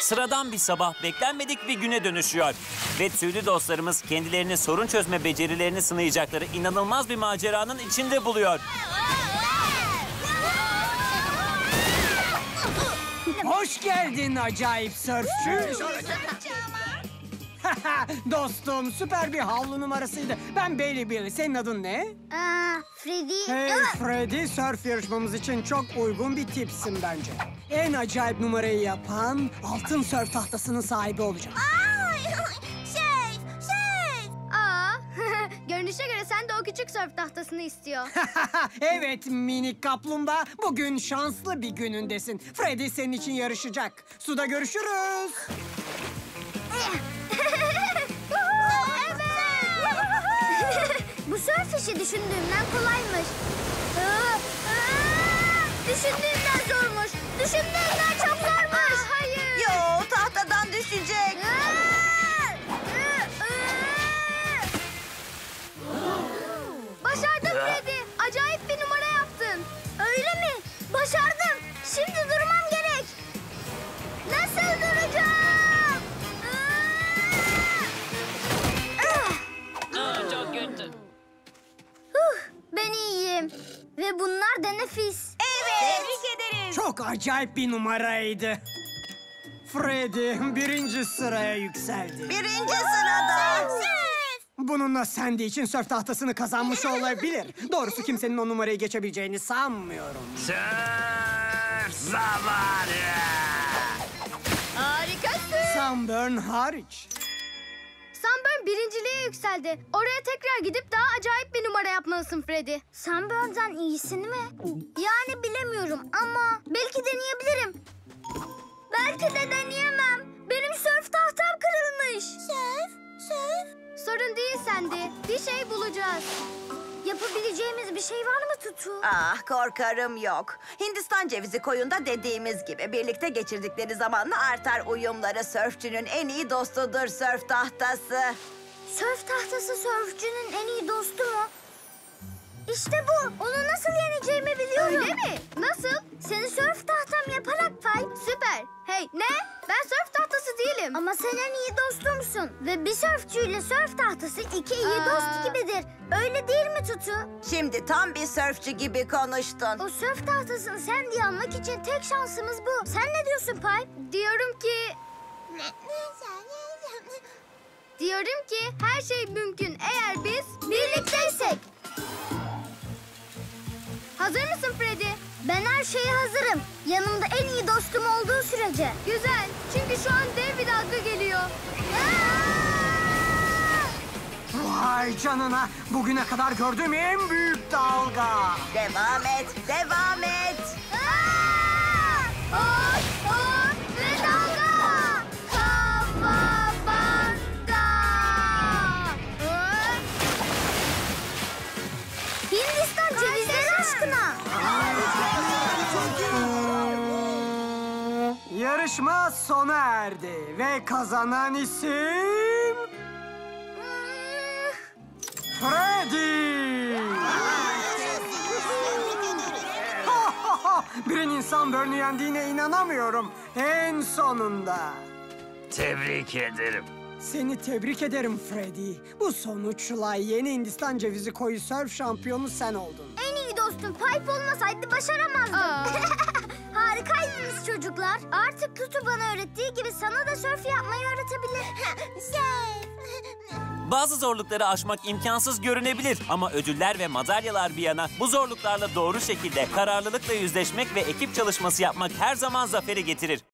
Sıradan bir sabah beklenmedik bir güne dönüşüyor. Ve tüylü dostlarımız kendilerini sorun çözme becerilerini sınayacakları inanılmaz bir maceranın içinde buluyor. Hoş geldin acayip sörfçü. Dostum süper bir havlu numarasıydı. Ben Bailey Bill. Senin adın ne? Aa, Freddy. Hey Ah! Freddy, sörf yarışmamız için çok uygun bir tipsin bence. En acayip numarayı yapan altın sörf tahtasının sahibi olacak. Ay, şey, şey. Aa, görünüşe göre sen de o küçük sörf tahtasını istiyor. evet minik kaplumbağa, bugün şanslı bir günündesin. Freddy senin için yarışacak. Suda görüşürüz. İşi düşündüğümden kolaymış. Aa, aa, Düşündüğümden zormuş. Düşündüğümden nefis. Evet. Tebrik ederiz. Çok acayip bir numaraydı. Freddy birinci sıraya yükseldi. Birinci sırada. Bununla Sandy için sörf tahtasını kazanmış olabilir. Doğrusu kimsenin o numarayı geçebileceğini sanmıyorum. Sörf zamanı. Harikasın. Sunburn hariç. Sunburn birinciliğe yükseldi. Oraya tekrar gidip daha acayip bir numara yapmalısın Freddy. Sunburn'dan iyisini mi? Yani bilemiyorum ama belki deneyebilirim. Belki de deneyemem. Benim sörf tahtam kırılmış. Sörf? Sörf? Sorun değil Sandy. Bir şey bulacağız. Yapabileceğimiz bir şey var mı Tutu? Ah korkarım yok. Hindistan cevizi koyunda dediğimiz gibi birlikte geçirdikleri zamanla artar uyumları. Sörfçünün en iyi dostudur sörf tahtası. Sörf tahtası sörfçünün en iyi dostu mu? İşte bu. Onu nasıl yeneceğimi biliyorum. Öyle mi? Nasıl? Seni sörf tahtam yaparak Pay. Süper. Hey ne? Ben sörf tahtası değilim. Ama sen en iyi dostumsun. Ve bir sörfçüyle sörf tahtası iki iyi Aa. dost gibidir. Öyle değil mi Tutu? Şimdi tam bir sörfçü gibi konuştun. O sörf tahtasını sen diye almak için tek şansımız bu. Sen ne diyorsun Pay? Diyorum ki... Diyorum ki her şey mümkün eğer biz birlikteysek. Hazır mısın Freddy? Ben her şeye hazırım. Yanımda en iyi dostum olduğu sürece. Güzel. Çünkü şu an dev bir dalga geliyor. Vay canına. Bugüne kadar gördüğüm en büyük dalga. Devam et, devam et. Yarışma sona erdi ve kazanan isim Freddy. Birinin Sunburn'u yendiğine inanamıyorum. En sonunda. Tebrik ederim. Seni tebrik ederim Freddy. Bu sonuçla yeni Hindistan cevizi koyu surf şampiyonu sen oldun. En iyi dostum Pipe olmasaydı başaramazdım. Harikaydınız çocuklar. Artık Tutu bana öğrettiği gibi sana da sörf yapmayı öğretebilir. Bazı zorlukları aşmak imkansız görünebilir ama ödüller ve madalyalar bir yana bu zorluklarla doğru şekilde kararlılıkla yüzleşmek ve ekip çalışması yapmak her zaman zaferi getirir.